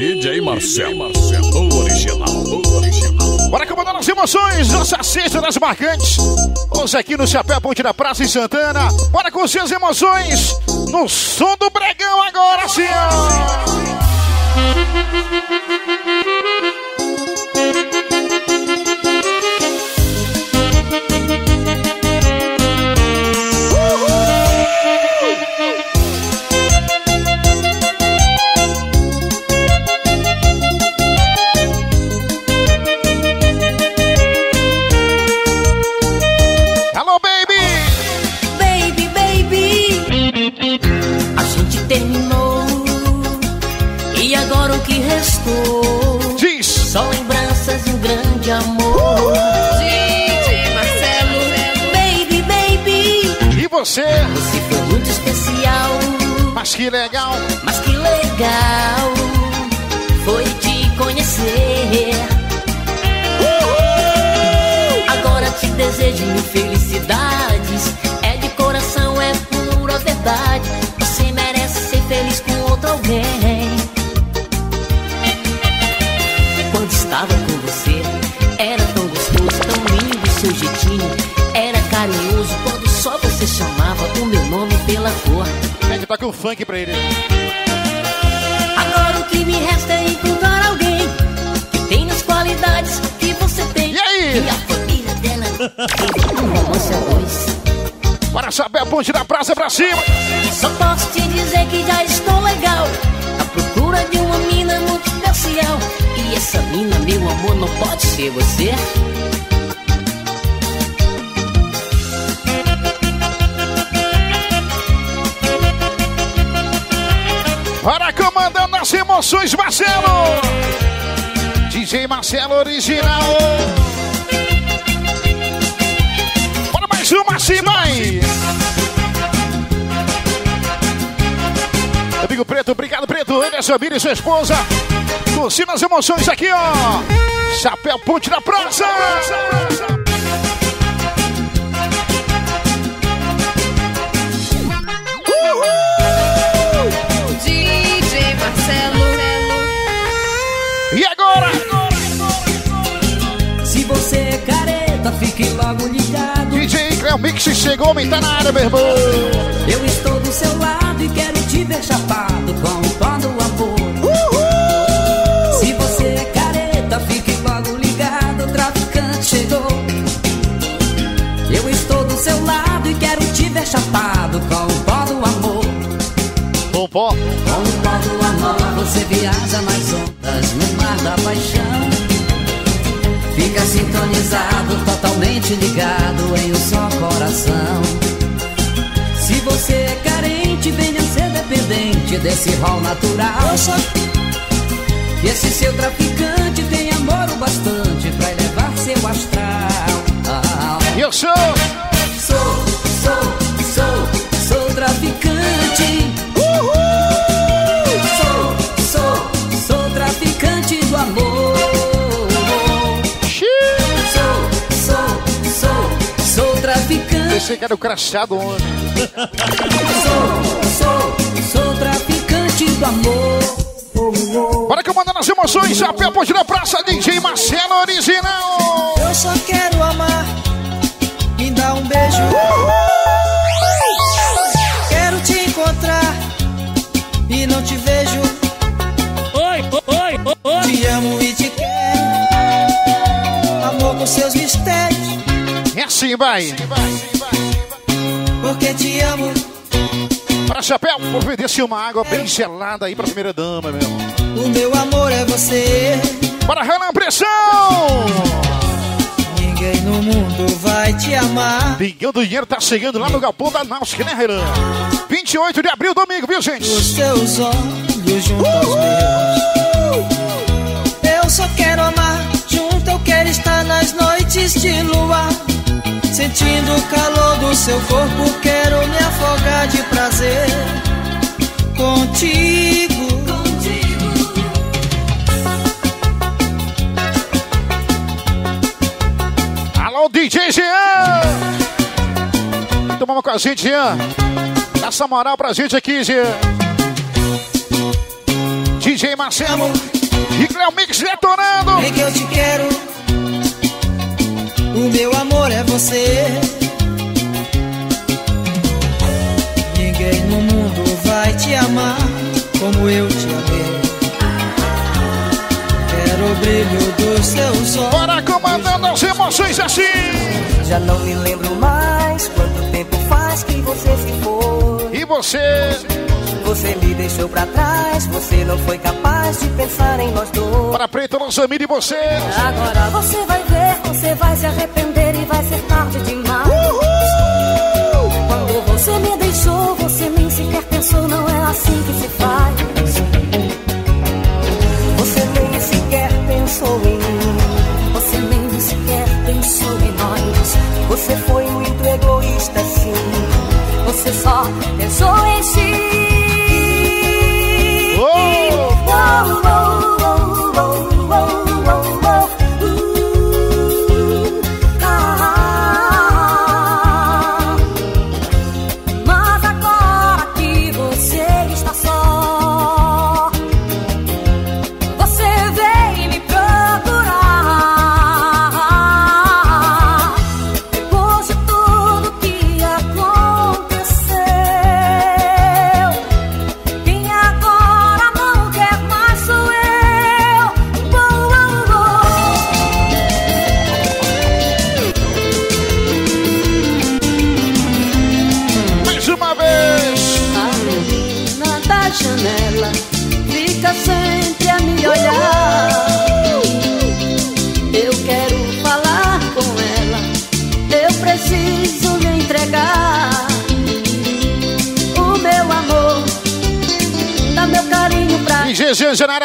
DJ Marcelo, o original, o original. Bora comandando as emoções, nossa cesta das marcantes. Hoje aqui no Chapéu Ponte da Praça em Santana. Bora com suas emoções no som do Bregão agora, sim. Mas que legal! Mas que legal foi te conhecer. Agora te desejo felicidades. É de coração, é pura verdade. Você merece ser feliz com outro alguém. Quando estava com você, era tão gostoso, tão lindo seu jeitinho. Era carinhoso quando só você chamava o meu nome pela cor. Toque um funk pra ele. Agora o que me resta é encontrar alguém que tenha as qualidades que você tem. E aí? E a família dela tem um romance a dois. Bora Chapéu Ponte da Praça pra cima! Só posso te dizer que já estou legal. À procura de uma mina muito especial. E essa mina, meu amor, não pode ser você. As emoções, Marcelo! DJ Marcelo Original! Bora mais uma, assim, vai! Amigo Preto, obrigado, Preto. Anderson Bira e sua esposa. Curtindo as emoções aqui, ó. Chapéu Ponte da Praça! Cleo Mix chegou, homem, tá na área, meu irmão. Eu estou do seu lado e quero te ver chapado com o pó do amor. Se você é careta, fique logo ligado. O traficante chegou. Eu estou do seu lado e quero te ver chapado com o pó do amor. Bom, pó. Com o pó do amor, você viaja nas ondas no mar da paixão. Fica sintonizado, totalmente ligado em um só coração. Se você é carente, venha ser dependente desse rol natural. E esse seu traficante tem amor o bastante pra elevar seu astral. Eu. Sou, Pensei que era o crachado ontem. Sou, sou, sou traficante do amor. Bora comandando as emoções, Chapéu Ponte da Praça, DJ Marcelo Original. Eu só quero amar, me dá um beijo. Quero te encontrar e não te vejo. Oi, oi, oi, oi. Te amo e te quero. Amor com seus mistérios, É assim, vai. Porque te amo. Para Chapéu, providencia uma água bem gelada aí pra primeira dama, meu. O meu amor é você. Para Renan Pressão! Ninguém no mundo vai te amar. Pinguão do Dinheiro tá chegando lá no galpão da Náutica, né, Renan? 28 de abril, domingo, viu, gente? Os seus olhos junto aos meus. Eu só quero amar, junto eu quero estar nas noites de lua. Sentindo o calor do seu corpo, quero me afogar de prazer contigo. Alô, DJ Jean! Tomamos com a gente, Jean. Dá essa moral pra gente aqui, Jean. DJ Marcelo e Cleo Mix detonando. Vem que eu te quero. O meu amor é você. Ninguém no mundo vai te amar como eu te amei. Quero o brilho do seu sol. Bora comandando as emoções assim. Já não me lembro mais quanto tempo faz que você se foi. E você? Você me deixou pra trás, você não foi capaz de pensar em nós dois. Para Preto, nosso amigo e você. Agora você vai ver, você vai se arrepender pensou, não é assim que se faz. Você nem sequer pensou em mim. Você nem sequer pensou em nós. Você foi muito egoísta, sim. Você só pensou em si. Oh, oh, oh,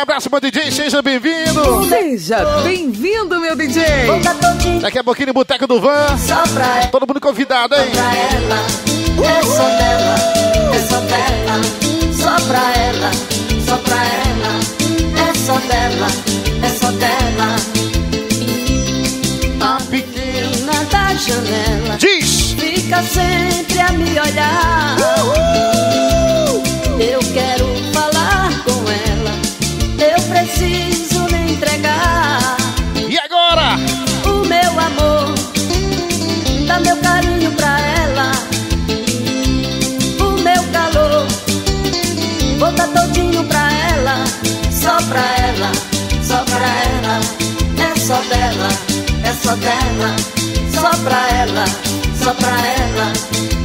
abraço pro DJ, seja bem-vindo. Seja bem-vindo, meu DJ. Daqui a pouquinho no Boteco do Van. só pra ela. Todo mundo convidado, hein? pra ela, é só dela, é só dela, só pra ela, só pra ela, é só dela, é só dela. A menina da janela Diz. fica sempre a me olhar. Eu todinho pra ela, só pra ela, só pra ela, é só dela, é só dela, só pra ela, só pra ela,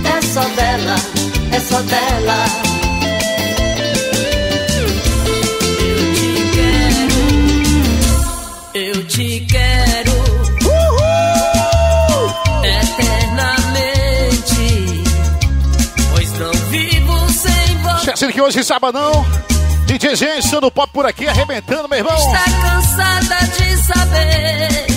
é só dela, é só dela. Eu te quero, eternamente, hoje, sabadão, DJ Jean, estando pop por aqui, arrebentando, meu irmão. Está cansada de saber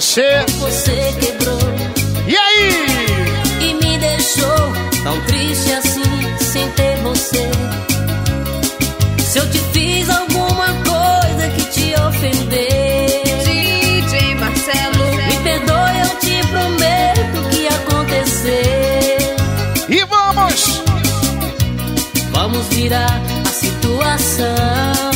você. Você quebrou. E aí? E me deixou tão triste assim, sem ter você. Se eu te fiz alguma coisa que te ofender. DJ Marcelo. Me perdoe, eu te prometo que acontecer. E vamos! Vamos virar a situação.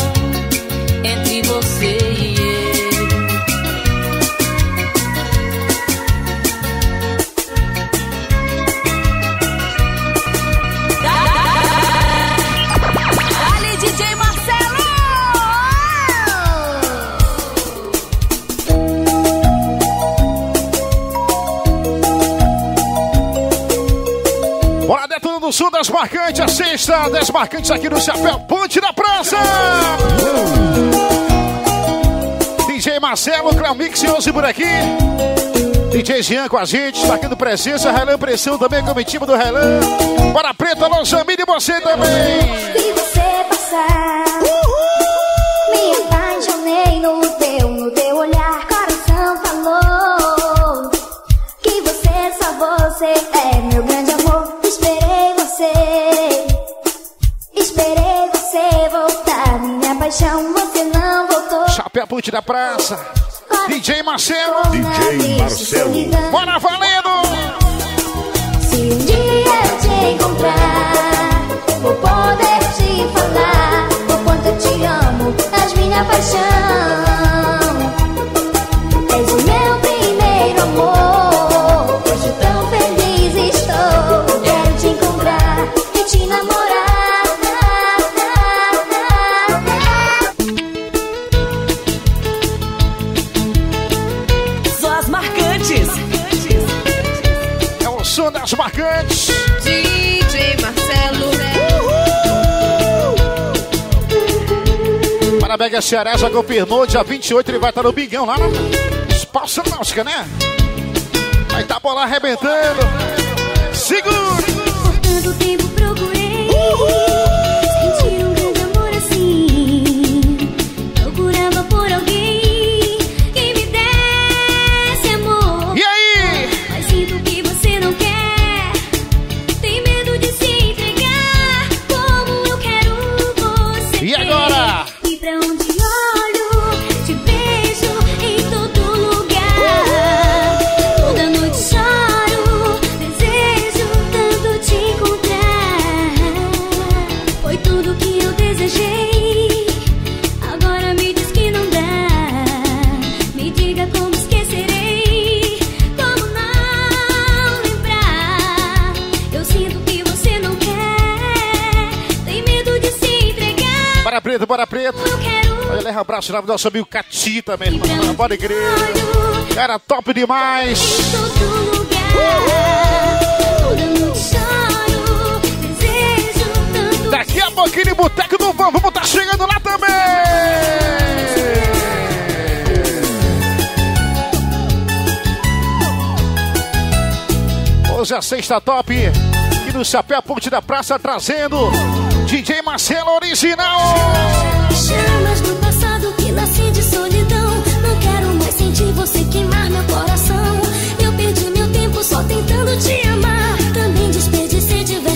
Do sul das marcantes, a sexta das marcantes aqui no Chapéu Ponte da Praça. DJ Marcelo, Cléo Mix e hoje por aqui. DJ Jean com a gente, destacando presença, Relan Pressão também, comitiva do Relan. Bora preta, Alô Jamile e você também. Se você passar, me apaixonei no teu, olhar. Coração falou que você, só Ponte da Praça. DJ Marcelo. DJ Marcelo. Bora valendo! Se um dia eu te encontrar, vou poder te falar o quanto eu te amo, és minha paixão. Parabéns, a Ceará já confirmou. Dia 28 ele vai estar no Bingão lá no Espaço Náutica, né? Vai estar a bola arrebentando. Segura! Um abraço lá pro nosso amigo Cati também. ir pra onde Bora igreja. Cara, top demais. Em. Daqui a pouquinho, Boteco do Vão. Vamos tá chegando lá também. Hoje é a sexta top. E no Chapéu Ponte da Praça trazendo DJ Marcelo Original. Chamas do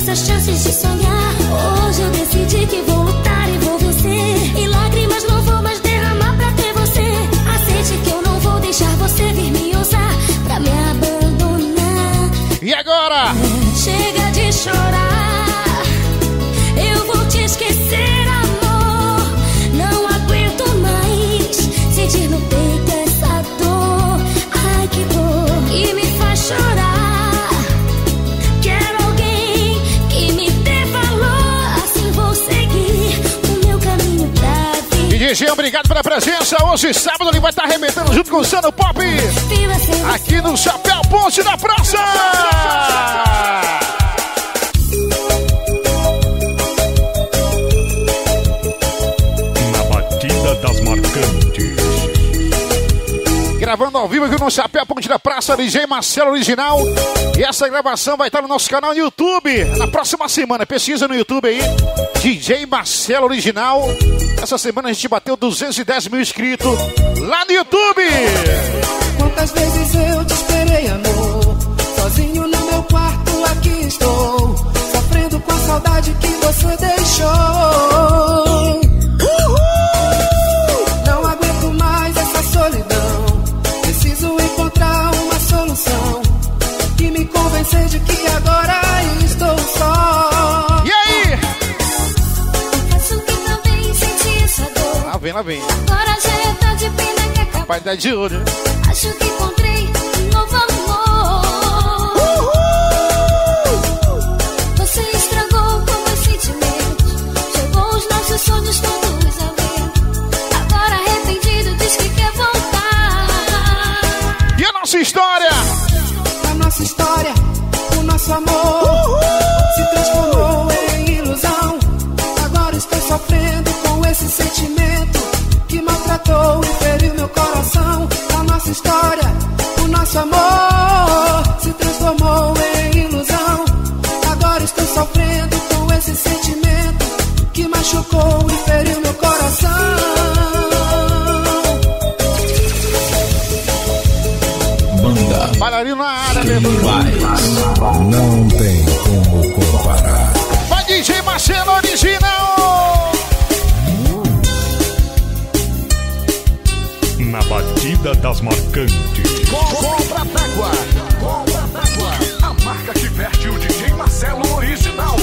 diversas chances de sonhar. Hoje eu decidi que vou lutar Jean, obrigado pela presença. Hoje, sábado, ele vai estar arrebentando junto com o Sano Pop. Aqui no Chapéu Ponte da Praça. Na batida das marcantes. Gravando ao vivo aqui no Chapéu Ponte da Praça, DJ Marcelo Original. E essa gravação vai estar no nosso canal no YouTube. Na próxima semana, pesquisa no YouTube aí. DJ Marcelo Original. Essa semana a gente bateu 210 mil inscritos lá no YouTube. Quantas vezes eu te esperei, amor? Sozinho no meu quarto, aqui estou. Sofrendo com a saudade que você deixou. Ela vem. Agora já é tarde, pena que acabou. Pai tá de olho. Acho que encontrei um novo amor. Você estragou com meus sentimentos. Jogou os nossos sonhos todos ao vento. Agora arrependido diz que quer voltar. E a nossa história? A nossa história, o nosso amor se transformou em ilusão. Agora estou sofrendo nosso amor se transformou em ilusão. Agora estou sofrendo com esse sentimento que machucou e feriu meu coração. Bailarino na área, meu. Não tem como comparar. Vai DJ Marcelo Original. Na batida das marcantes. Compra Pégua. Compra Pégua. A marca que veste o DJ Marcelo Original.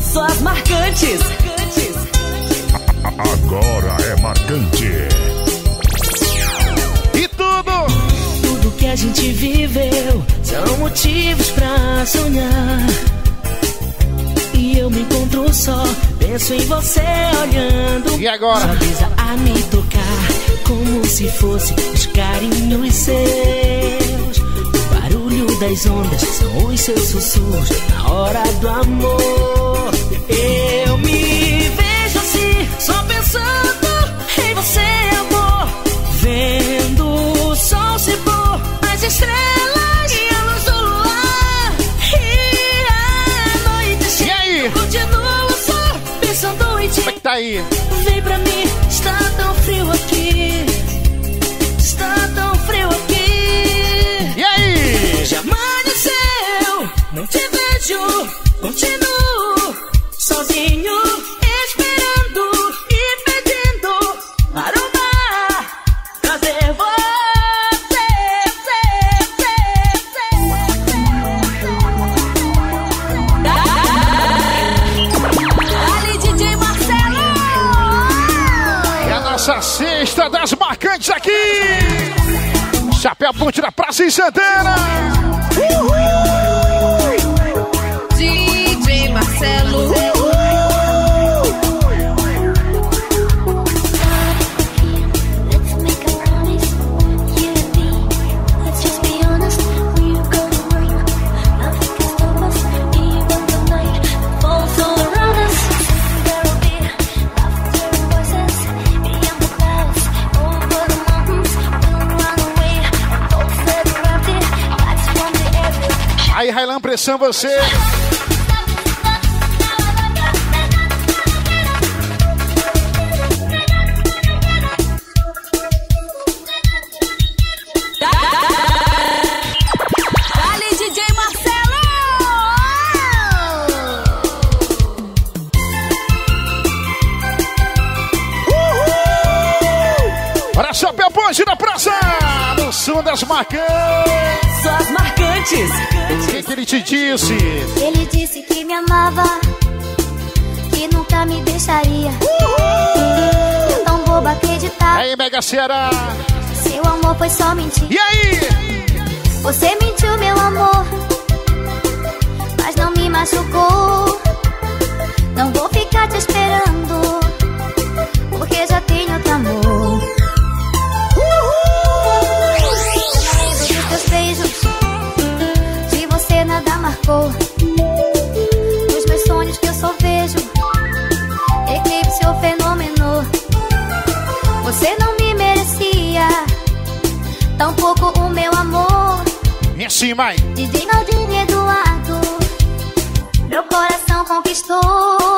Só as marcantes. Agora é marcante. E tudo. Tudo que a gente viveu são motivos pra sonhar. Penso em você olhando. E agora? Sua brisa a me tocar, como se fosse os carinhos seus. O barulho das ondas são os seus sussurros na hora do amor. Eu me vejo assim, só pensando tá aí? Vem pra mim, está tão frio aqui. Está tão frio aqui. E aí? Já amanheceu, não te vejo. Continuo Ponte Pressão você. Ali, DJ Marcelo! Para Chapéu Ponte da Praça. No som das marcantes. Te disse? Ele disse que me amava, que nunca me deixaria. Eu tão boba acreditar. Aí, Mega Ceará. Seu amor foi só mentir. E aí? Você mentiu, meu amor, mas não me machucou. Não vou ficar te esperando, porque já tenho outro amor. Marcou. Nos meus sonhos que eu só vejo, eclipse ou fenômeno. Você não me merecia, tampouco o meu amor. E assim, mãe. DJ e Eduardo, meu coração conquistou.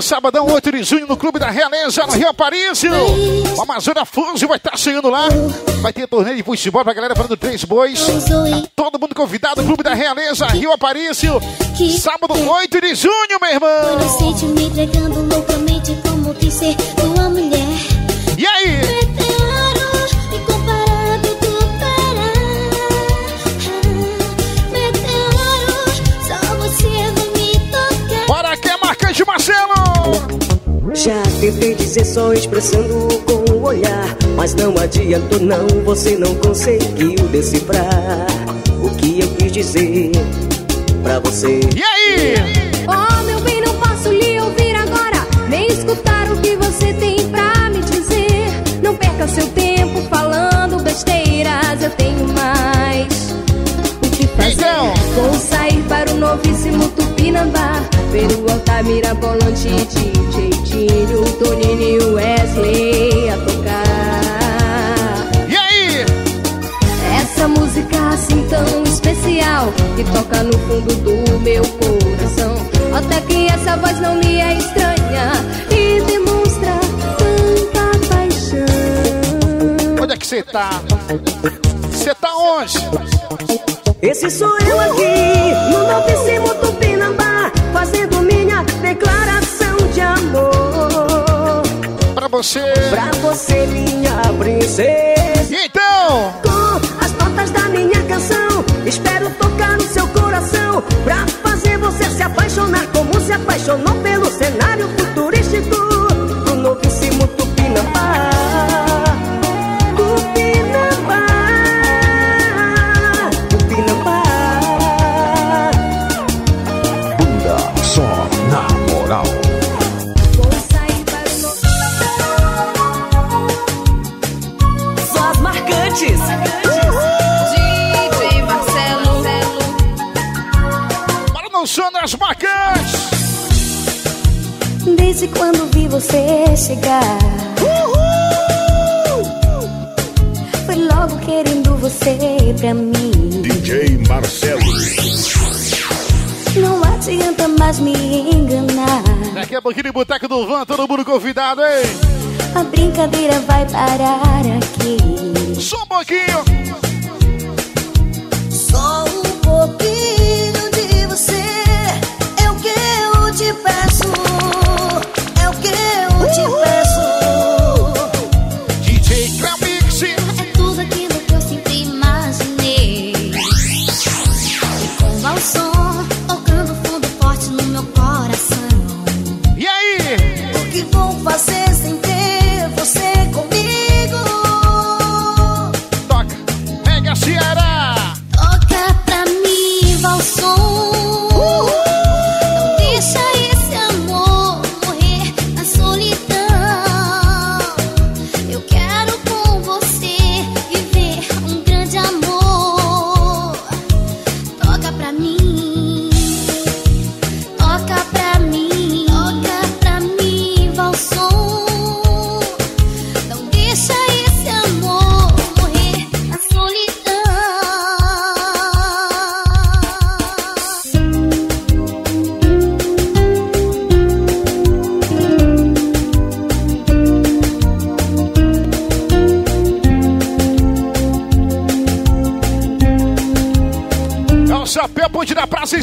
No sabadão 8 de junho no Clube da Realeza, no Rio Aparício. O Amazônia Fúzio vai estar chegando lá. Vai ter torneio de futebol pra galera falando três bois. Tá todo mundo convidado, Clube da Realeza, Rio Aparício. Sábado 8 de junho, meu irmão. Inocente me marcante, Marcelo! Já tentei dizer só expressando com o olhar Mas não adiantou não, você não conseguiu decifrar O que eu quis dizer pra você E aí? Oh, meu bem, não posso lhe ouvir agora. Nem escutar o que você tem pra me dizer. Não perca seu tempo falando besteiras. Eu tenho mais o que fazer. Então. Vou sair para o novíssimo Tupinambá. Ver o Altar Mirabolante, DJ Tinho, Tonini e Wesley a tocar. E aí? Essa música assim tão especial que toca no fundo do meu coração. Até que essa voz não lhe é estranha e demonstra tanta paixão. Onde é que você tá? Você tá onde? Esse sou eu aqui, no novíssimo Tupinambá você. Pra você, minha princesa então? Com as notas da minha canção Espero tocar no seu coração Pra fazer você se apaixonar Como se apaixonou Desde quando vi você chegar. Foi logo querendo você pra mim. DJ Marcelo. Não adianta mais me enganar. Daqui a pouquinho, Boteco do Van, todo mundo convidado, hein? A brincadeira vai parar aqui. Só um pouquinho.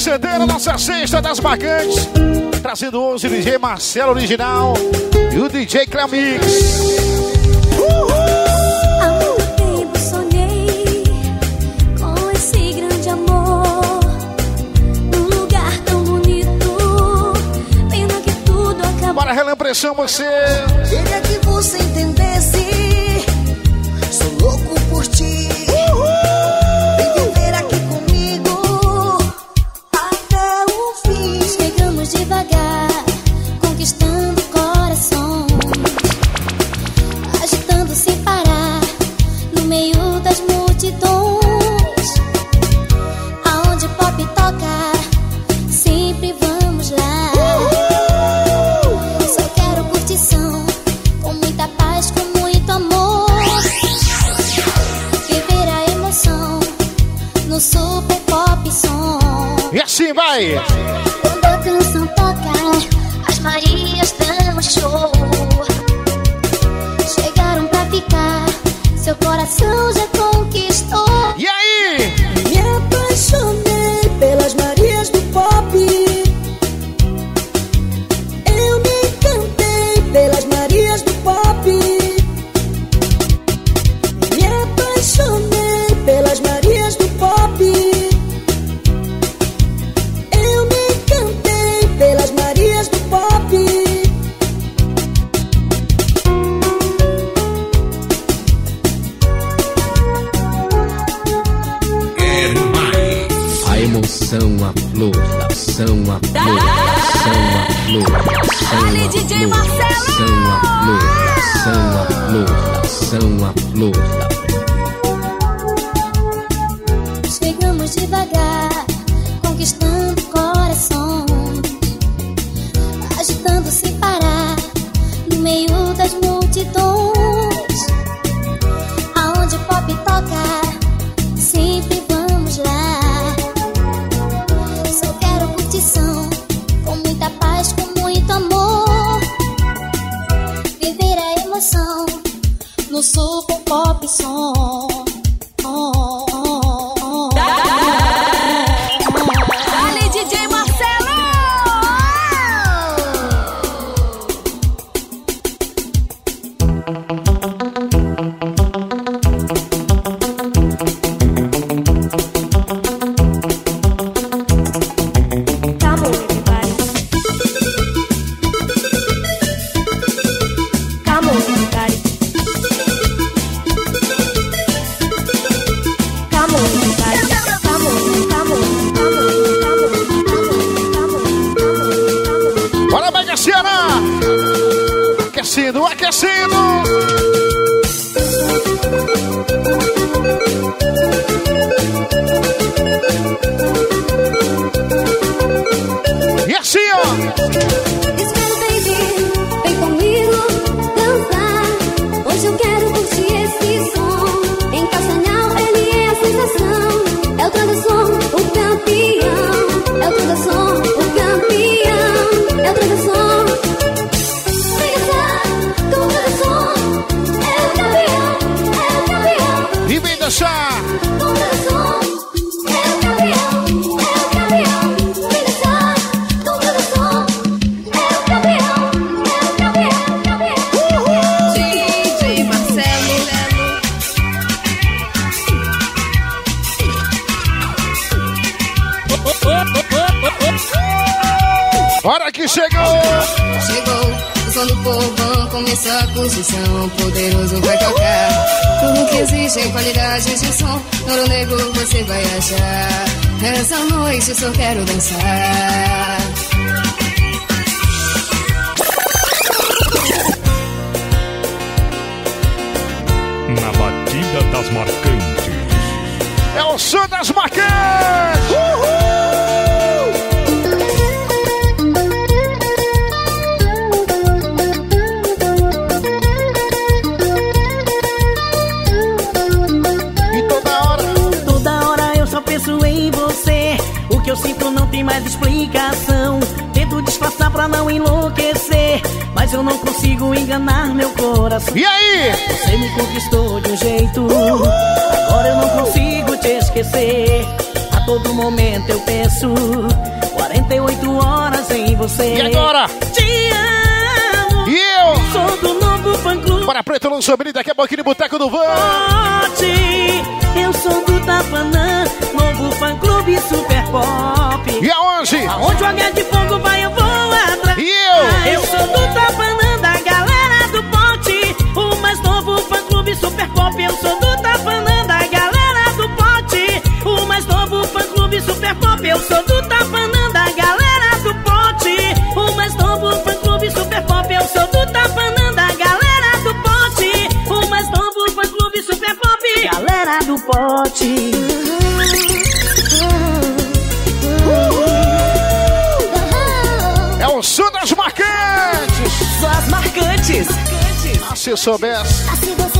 Santeira, nossa sexta das marcantes. Trazendo hoje o DJ Marcelo Original e o DJ Clamix. Há muito tempo sonhei com esse grande amor num lugar tão bonito. Pena que tudo acabou. Bora relembrar você. Queria que você entendesse. Das marcantes. É o som das marcantes! Uhul! E toda hora, Toda hora eu só penso em você. O que eu sinto não tem mais explicação. Disfarçar pra não enlouquecer. Mas eu não consigo enganar meu coração. E aí? Você me conquistou de um jeito. Agora eu não consigo te esquecer. A todo momento eu penso. 48 horas em você. E agora? Te amo. E eu? Sou do novo fã clube. Para Preto Lançou Menino, daqui a pouquinho Boteco do Van. Eu sou do Tapanã, novo fã clube super pop. E aonde? Aonde o H de fogo vai, eu vou atrás. E eu? Eu sou do Tapanã, da galera do pote. O mais novo fã clube super pop. Eu sou do Tapanã, da galera do pote. O mais novo fã clube super pop. Eu sou do Tapanã, da galera do pote. O mais novo fã clube super pop. Eu sou do Tapanã, da galera do pote. O mais novo fã clube super pop. Galera do pote. É o som das marcantes! Só as marcantes. Ah, se soubesse. Ah, se você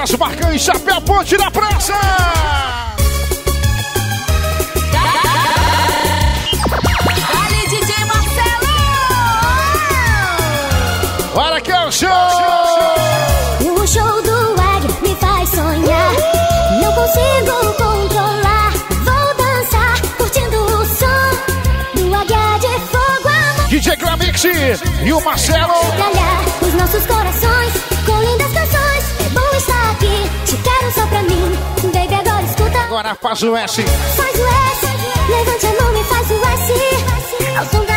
das marcas Chapéu Ponte da Praça. Dale, DJ Marcelo! Olha que é o show! O show do Águia me faz sonhar. Não consigo controlar. Vou dançar, curtindo o som do Águia de Fogo. Amor. DJ Gramix e o Marcelo. Galhar os nossos corações pra mim. Baby, agora escuta. Agora faz o S. Faz o S. Levante a mão e faz o S. Ao som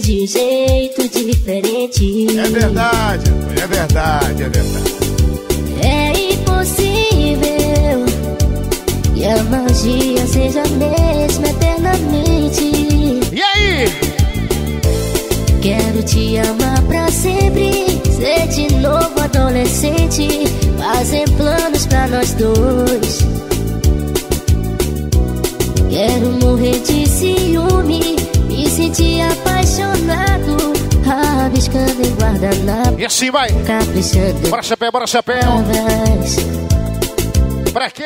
de jeito diferente. É verdade, é verdade, é verdade. É impossível que a magia seja a mesma eternamente. E aí? Quero te amar pra sempre, ser de novo adolescente, fazer planos pra nós dois. Quero morrer de ciúme, me sentir rabiscando em guardanapo, E assim vai. caprichando Bora chapéu, bora chapéu. Pra quê?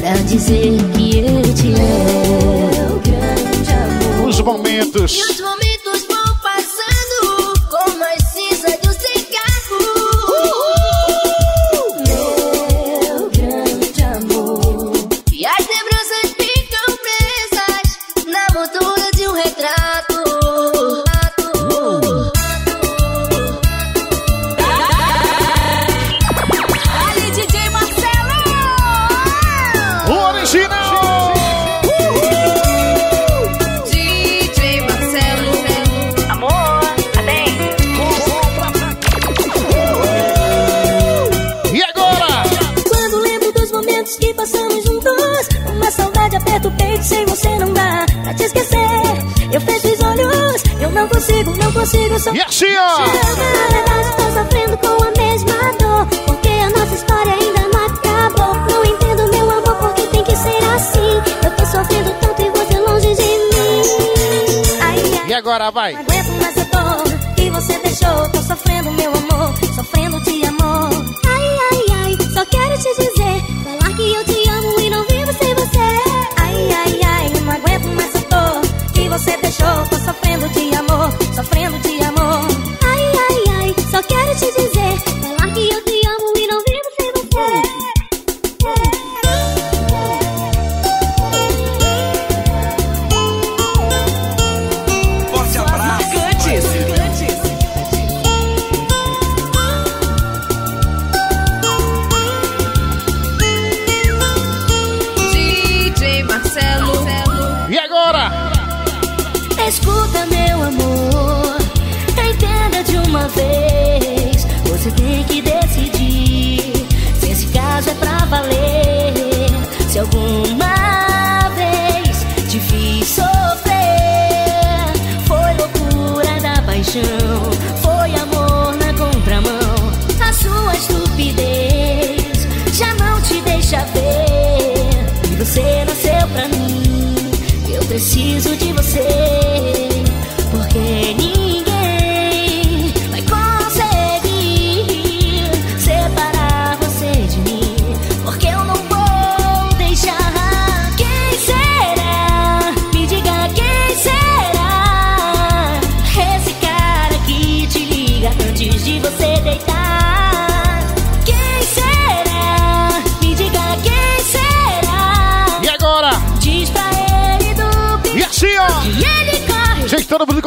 pra dizer que eu te amo. Os momentos. E os momentos consigo, só. E assim, ó. Tô sofrendo com a mesma dor, porque a nossa história ainda não acabou. Não entendo, meu amor, porque tem que ser assim. Eu tô sofrendo tanto e você longe de mim. Ai, ai. E agora vai. Não aguento mais a dor que você deixou. Tô sofrendo, meu amor, sofrendo de amor. Ai, ai, ai, só quero te dizer. Falar que eu te amo e não vivo sem você. Ai, ai, ai, não aguento mais a dor que você deixou. Quero te dizer. Preciso de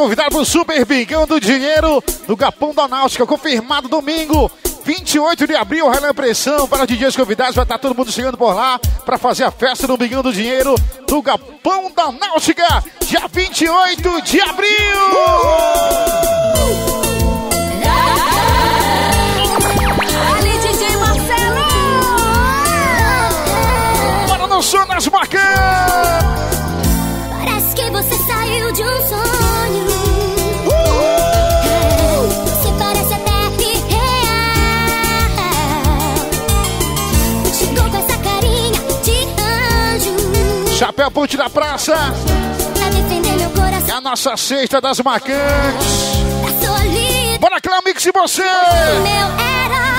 convidado o Super Bigão do Dinheiro no Capão da Náutica, confirmado domingo, 28 de abril, Renan Pressão para DJs convidados, vai estar todo mundo chegando por lá para fazer a festa do Bigão do Dinheiro no Capão da Náutica, dia 28 de abril! Ali DJ Marcelo! Para no Sonas Marcão! Chapéu Ponte da Praça. Meu coração É a nossa sexta das marcantes. solidão. Bora, Clamix, e você? Meu herói,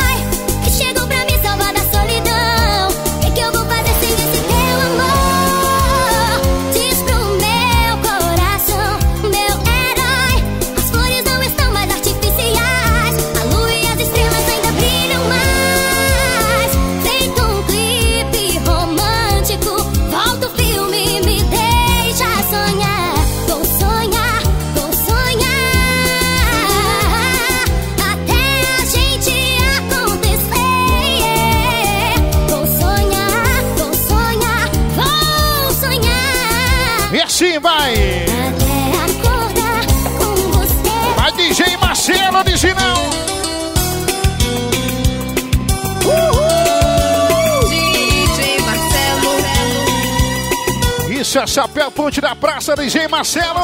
Chapéu Ponte da Praça, DJ Marcelo.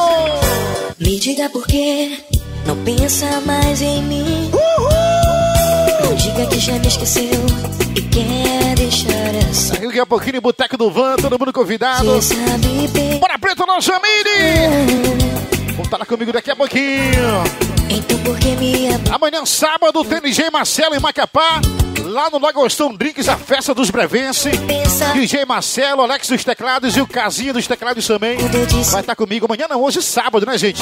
Me diga por que não pensa mais em mim. Não diga que já me esqueceu e quer deixar essa. Daqui a pouquinho, Boteco do Van, todo mundo convidado. Bora, Preto, não estar lá comigo daqui a pouquinho. Então por que me ab- Amanhã, sábado, tem DJ Marcelo em Macapá. Lá no Lagostão Drinks, a festa dos Brevense. DJ Marcelo, Alex dos teclados e o Casinha dos teclados também. Vai estar comigo amanhã, não, hoje sábado, né, gente?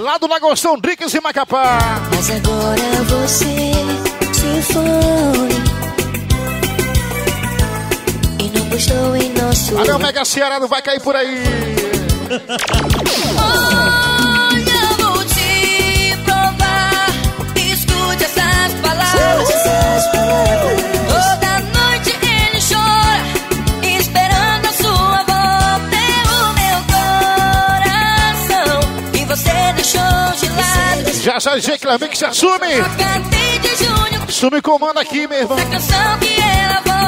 Lá do Lagostão Drinks em Macapá. Mas agora você se foi. E não postou em nosso. Valeu, Mega Ceará, não vai cair por aí. Já já, DJ Clamix se assume. Assume o comando aqui, meu irmão. que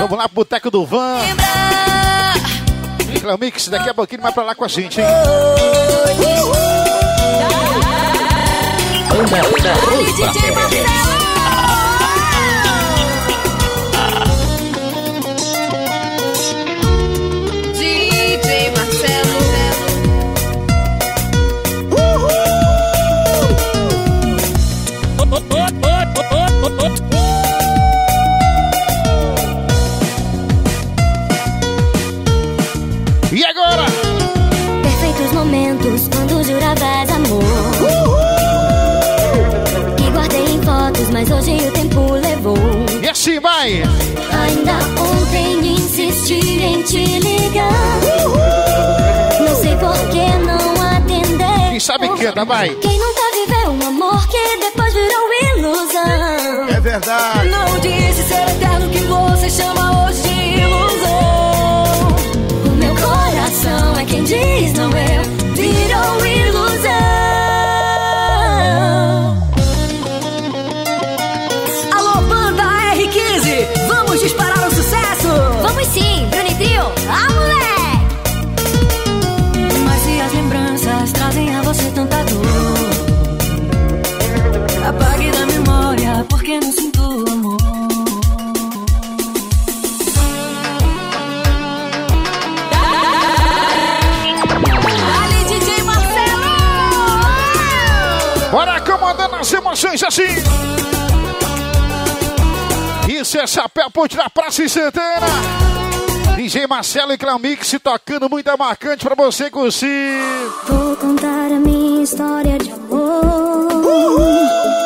Vamos lá pro Boteco do Van. Clamix, daqui a pouquinho vai pra lá com a gente, hein? Te ligar. Não sei por que não atender. Quem sabe canta, vai. Quem nunca viveu um amor que depois virou ilusão? É verdade. Não disse ser eterno que você chama hoje de ilusão. O meu coração é quem diz, não eu. Virou ilusão. Alô, banda R15, vamos disparar o sucesso! Vamos sim, as emoções assim. Isso é Chapéu Ponte da Praça em Santana. DJ Marcelo e Clamix tocando muita marcante pra você curtir. Vou contar a minha história de amor. Foi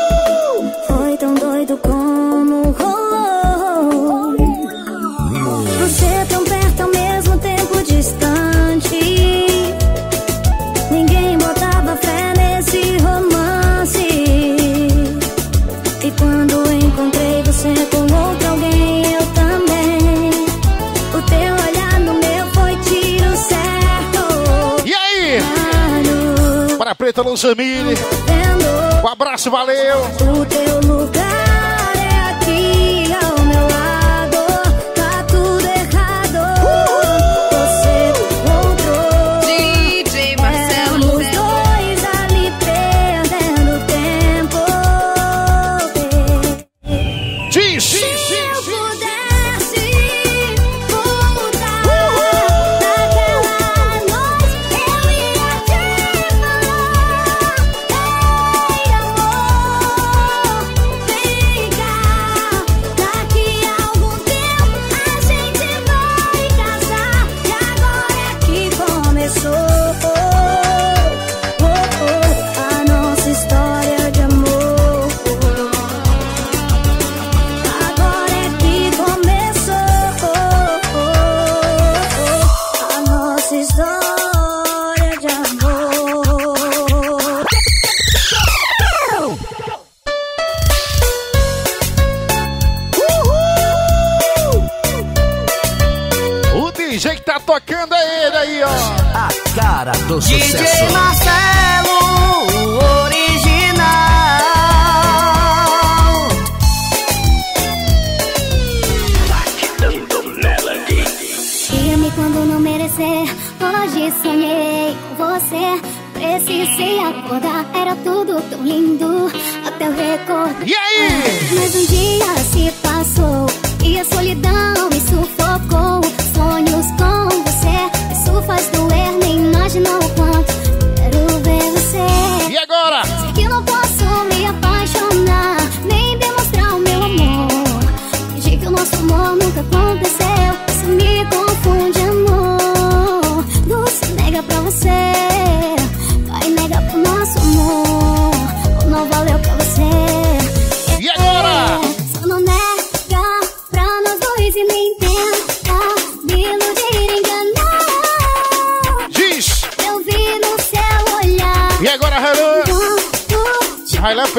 Luzamile. vendo Um abraço, valeu.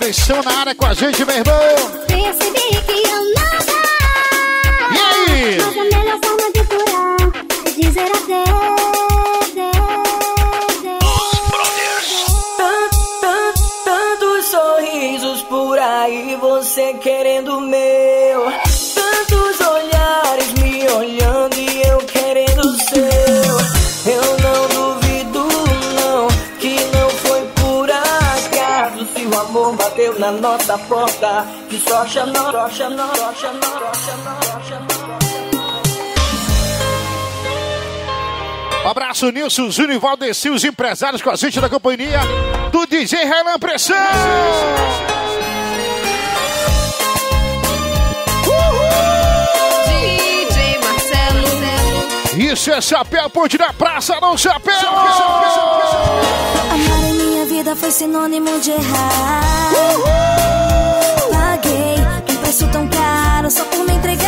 Pressão na área com a gente, meu irmão. Na nossa porta, que só chamou, só chamou, só chamou, só chamou, só chamou. Um abraço, Nilson, Júnior e Valdeci, os empresários com a gente da companhia do DJ Renan Pressão. DJ Marcelo. Isso é chapéu, ponte da praça, não chapéu. Amar em minha vida foi sinônimo de errar. Paguei um preço tão caro só por me entregar.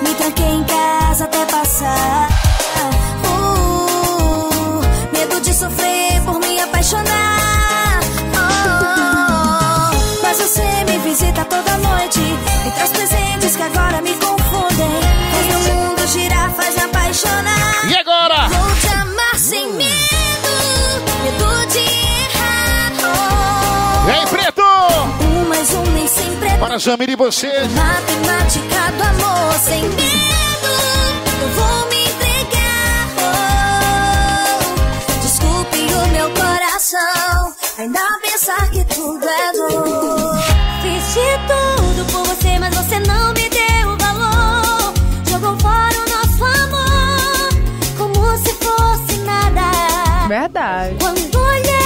Me tranquei em casa até passar. Uh, medo de sofrer por me apaixonar. Oh, mas você me visita toda noite. Me traz presentes que agora me confundem. Faz meu mundo girar, faz me apaixonar. E agora? Vou sempre é Para Jamir e você. matemática do amor sem medo. Eu vou me entregar. Oh, desculpe o meu coração, ainda pensar que tudo é dor. Fiz de tudo por você, mas você não me deu valor. Jogou fora o nosso amor, como se fosse nada. Verdade. Quando olhei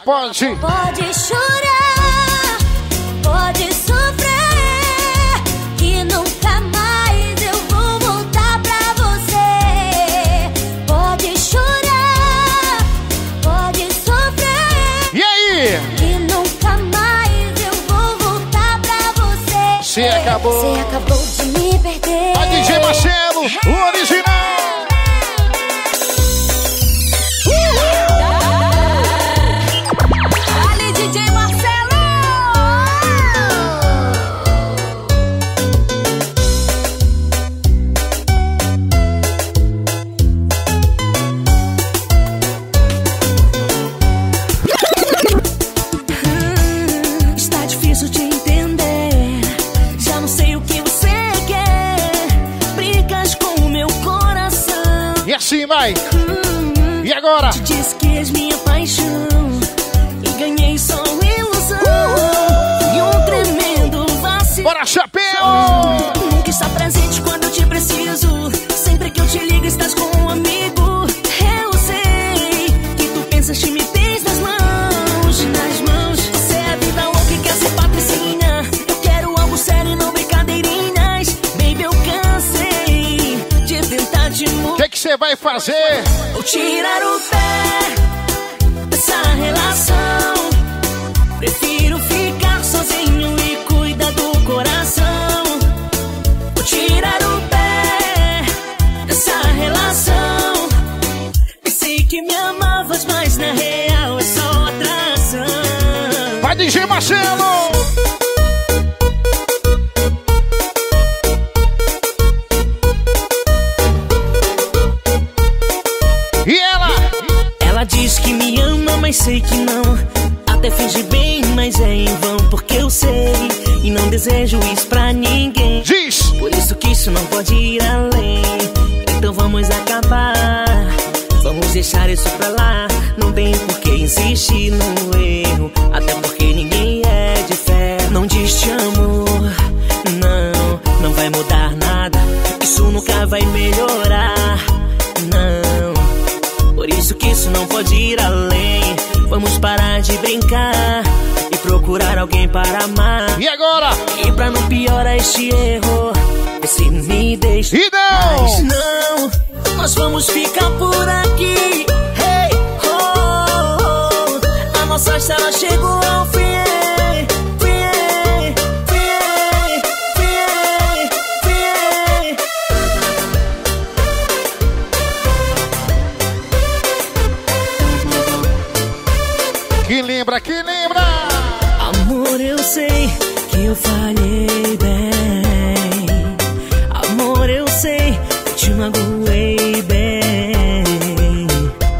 Agora pode. Pode chorar, pode sofrer, que nunca mais eu vou voltar pra você. Pode chorar, pode sofrer, E aí? que nunca mais eu vou voltar pra você. Se acabou. Você acabou de me perder. A DJ Marcelo, o original. Vai fazer? Vou tirar o pé dessa relação. Prefiro ficar sozinho e cuidar do coração. Vou tirar o pé dessa relação. Pensei que me amavas, mas na real é só atração. Vai DJ Marcelo! Mas é em vão, porque eu sei. E não desejo isso pra ninguém. Diz! Por isso que isso não pode ir além. Então vamos acabar. Vamos deixar isso pra lá. Não tem por que insistir no erro. Até porque ninguém é de fé. Não diz te amo. Não, não vai mudar nada. Isso nunca vai melhorar. Não. Por isso que isso não pode ir além. Vamos parar de brincar e procurar alguém para amar. E agora? E pra não piorar este erro, vê se me deixa. E não! Mas não, nós vamos ficar por aqui. Hey, oh, oh, a nossa história chegou ao. Fim, eu falhei bem. Amor, eu sei que te magoei bem.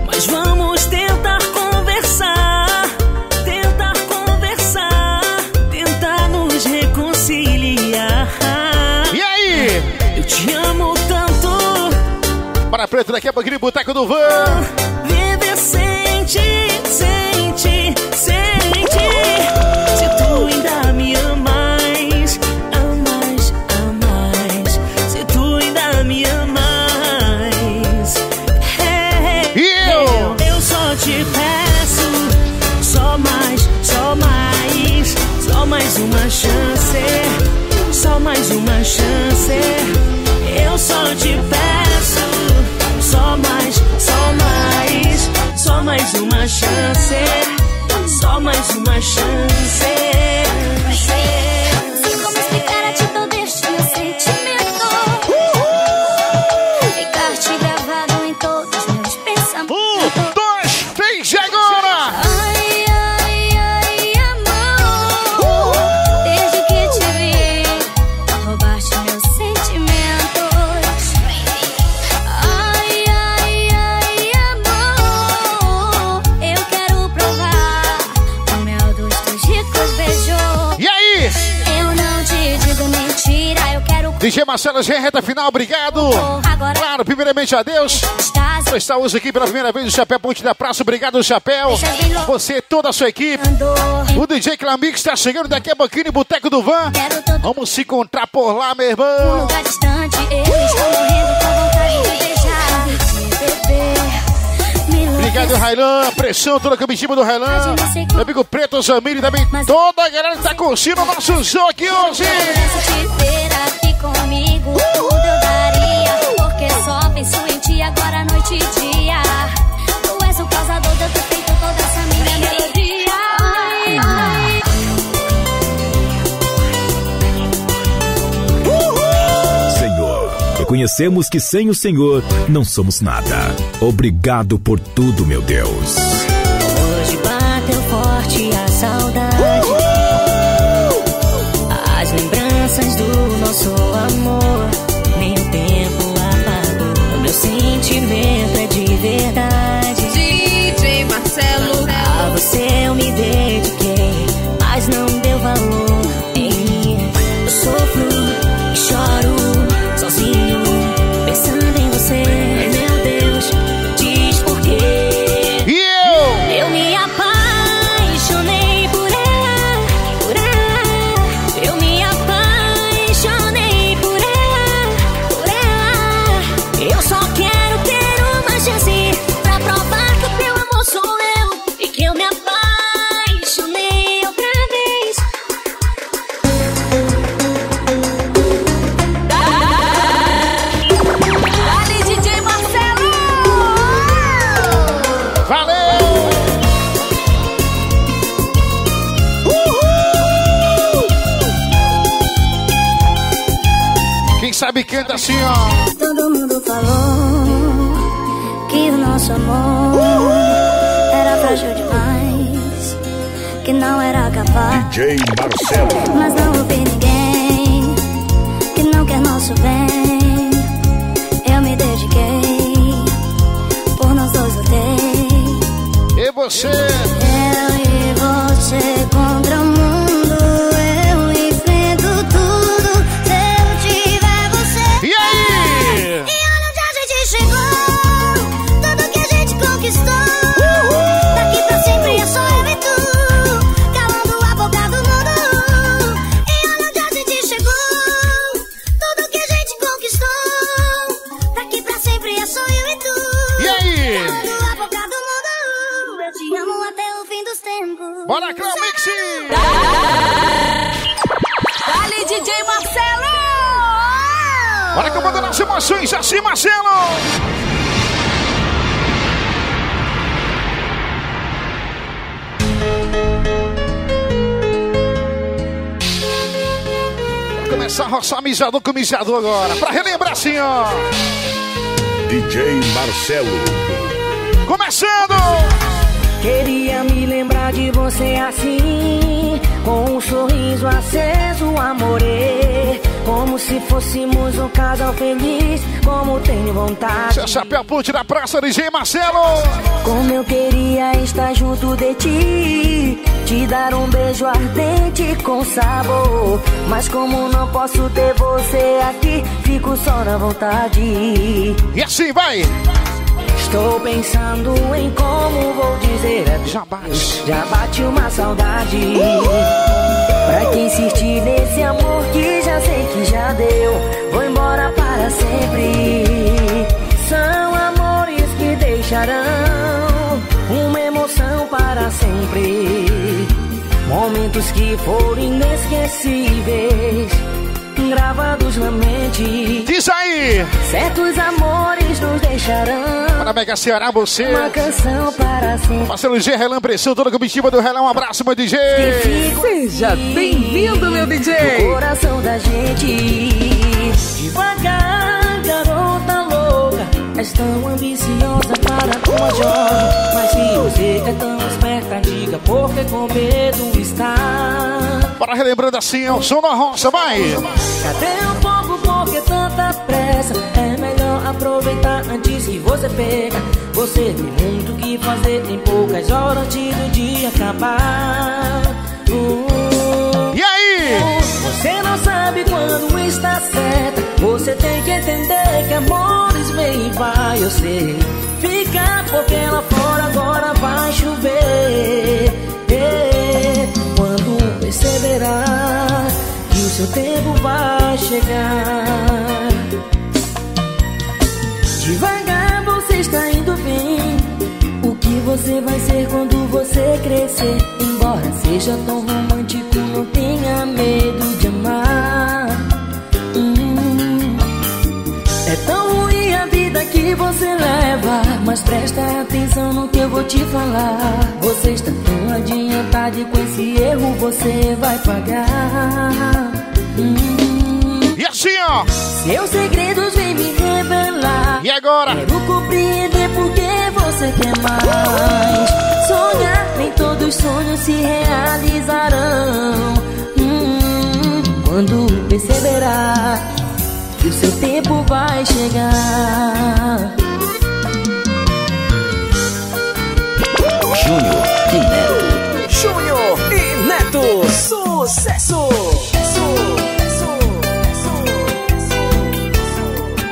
Mas vamos tentar conversar. Tentar conversar. Tentar nos reconciliar. E aí? Eu te amo tanto. Para preto daqui a pouquinho, Boteco do Van. Viver sente, sente, sente. Se chance, só mais uma chance. Eu só te peço, só mais, só mais, só mais uma chance, só mais uma chance. DJ Marcelo G, reta final, obrigado. Claro, primeiramente a Deus. Estás Por estar hoje aqui pela primeira vez no Chapéu Ponte da Praça. Obrigado, Chapéu. Você e toda a sua equipe. O DJ Clamix está chegando daqui a pouquinho Boteco do Van. Vamos se encontrar por lá, meu um irmão. lugar distante. Morrendo com vontade de Obrigado, Railan. Pressão, toda a comitiva do Railan. Meu amigo Preto Zamiri também. Toda a galera que tá curtindo o nosso show aqui hoje. Comigo, tudo eu daria. Porque só penso em ti agora, noite e dia. Tu és o causador de eu ter feito toda essa minha melodia. Ai, ai. Senhor, reconhecemos que sem o Senhor não somos nada. Obrigado por tudo, meu Deus. Hoje bateu forte a saudade. Canta assim, ó. Todo mundo falou que o nosso amor era frágil demais, que não era capaz. DJ Marcelo. Mas não ouvi ninguém que não quer nosso bem. Eu me dediquei, por nós dois lutei. E você? Bora comandando as emoções assim, Marcelo! Vai começar a roçar misador com misador agora. Pra relembrar assim, ó. DJ Marcelo. Começando! Queria me lembrar de você assim, com um sorriso aceso, amore. Como se fôssemos um casal feliz, como tenho vontade. Seu chapéu put na praça, DJ Marcelo! Como eu queria estar junto de ti, te dar um beijo ardente com sabor. Mas como não posso ter você aqui, fico só na vontade. E assim vai! Estou pensando em como vou dizer. Já bate. Já bate uma saudade. Pra que insistir nesse amor que já sei que já deu? Vou embora para sempre. São amores que deixarão uma emoção para sempre. Momentos que foram inesquecíveis, gravados na mente. Diz aí! Certos amores nos deixarão. Para Mega Ceará, você. Uma canção para sempre. Marcelo G, Relan Pressão, toda a comitiva do Relão. Um abraço, meu DJ! Seja bem-vindo, meu O DJ! coração da gente. Devagar, garota louca. És tão ambiciosa para com a Jorge. Mas se você é tão esperta, diga porque com medo está. Bora relembrando assim, é o som da roça, vai! Cadê um pouco porque tanta pressa? É melhor aproveitar antes que você pega. Você tem muito o que fazer em poucas horas antes do dia acabar. Uh, E aí? Você não sabe quando está certa. Você tem que entender que amores vem e vai. Eu sei. Fica porque lá fora agora vai chover. É, Quando perceberá que o seu tempo vai chegar. Devagar você está indo bem. O que você vai ser quando você crescer? Embora seja tão romântico, não tenha medo de amar. Que você leva. Mas presta atenção no que eu vou te falar. Você está tão adiantado e com esse erro você vai pagar. Hum. E assim, ó! Seus segredos vêm me revelar. E agora? Quero compreender porque você quer mais. Sonhar, nem todos os sonhos se realizarão. Hum, quando perceberá que o seu tempo vai chegar. Júnior e Neto. Júnior e Neto! Sucesso!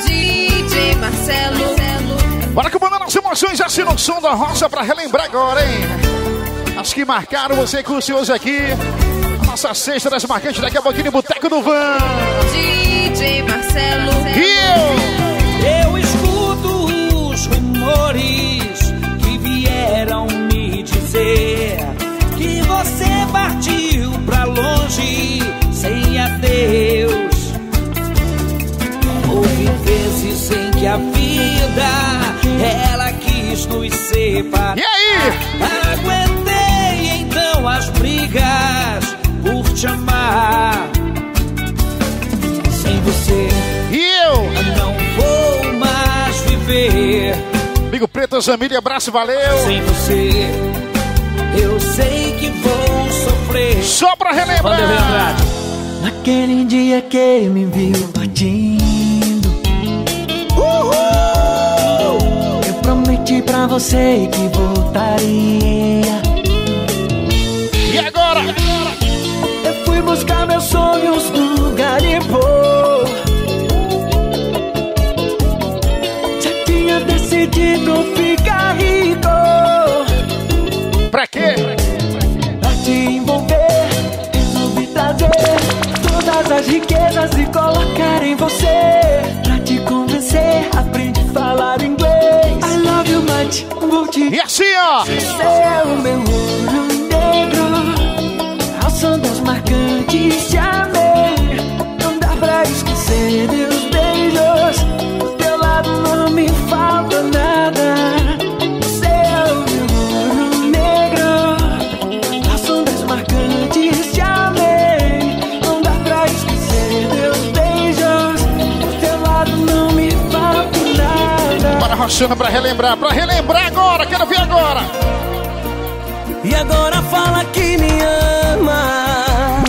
DJ Marcelo. Bora comandando as emoções assim no som da roça pra relembrar agora, hein? As que marcaram você curte hoje aqui. A nossa sexta das marcantes daqui a pouquinho no Boteco do Van. DJ Marcelo. E eu? Eu escuto os rumores que vieram me dizer que você partiu pra longe sem adeus. Houve vezes em que a vida ela quis nos separar. E aí? Aguentei então as brigas Preta, Zamília, abraço, valeu. Sem você, eu sei que vou sofrer. Só pra relembrar. Valeu. Naquele dia que me viu partindo Eu prometi pra você que voltaria E agora? Eu fui buscar meus todas as riquezas e colocar em você. Pra te convencer, aprende a falar inglês. I love you much, vou te E assim, ó. Você é o meu ouro negro, ao som das marcantes te amei. Pra relembrar, pra relembrar agora, quero ver agora. E agora fala que me ama.